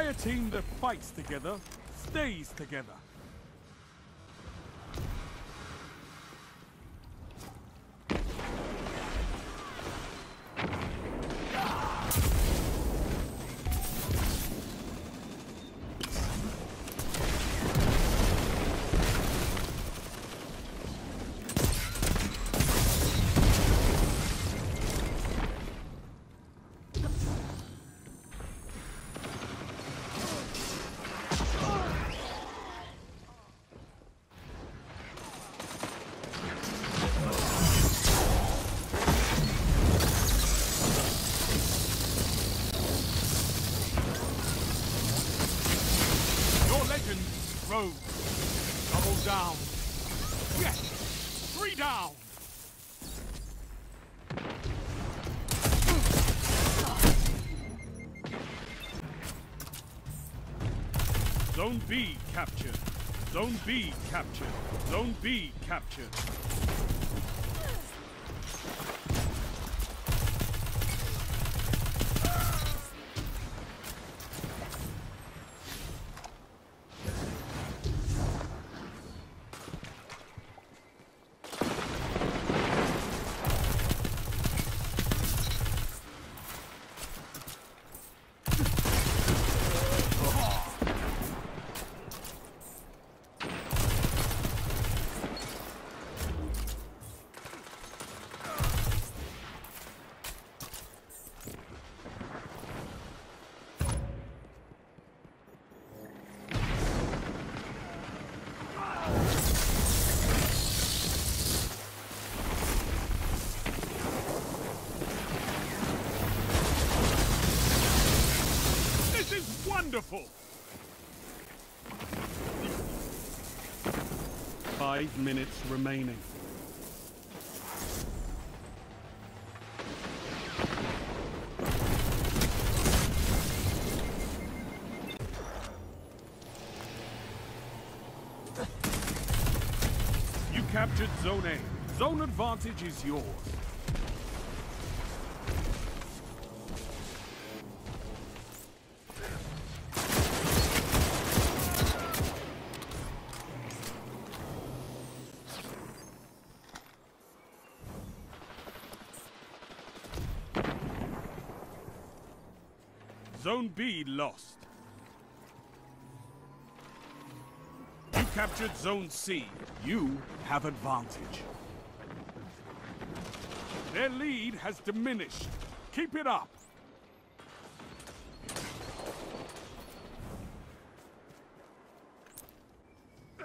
Fire team that fights together stays together. Grows. Double down. Yes! Three down! Zone B captured. Zone B captured. Zone B captured. Wonderful! Five minutes remaining. You captured Zone A. Zone advantage is yours. Zone B lost. You captured Zone C. You have advantage. Their lead has diminished. Keep it up. You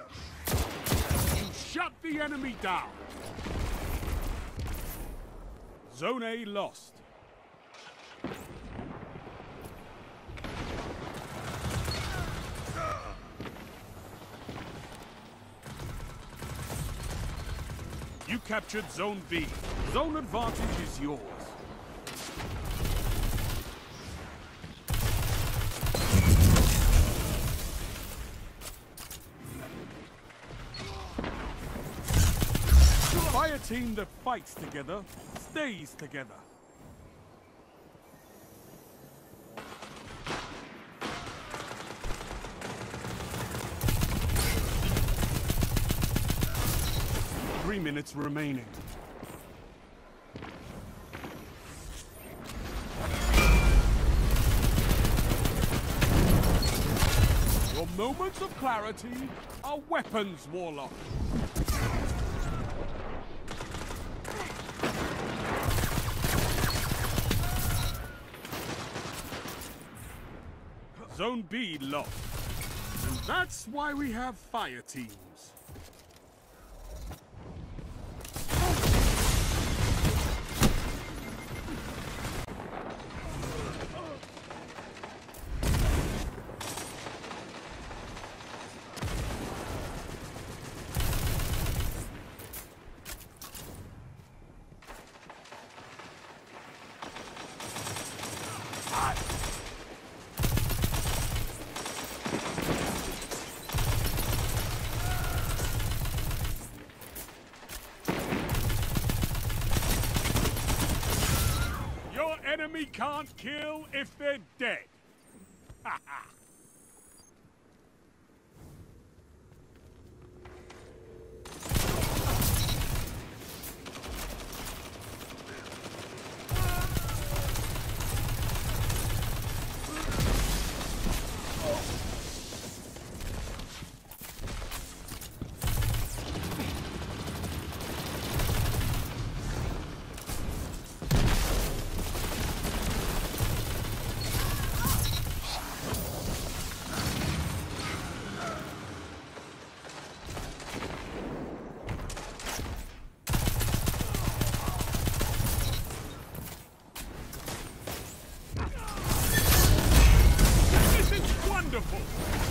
shut the enemy down. Zone A lost. Captured Zone B. Zone advantage is yours. Fire team that fights together stays together. Three minutes remaining. Your moments of clarity are weapons, Warlock. Zone B locked. And that's why we have fire teams. Your enemy can't kill if they're dead. This is wonderful!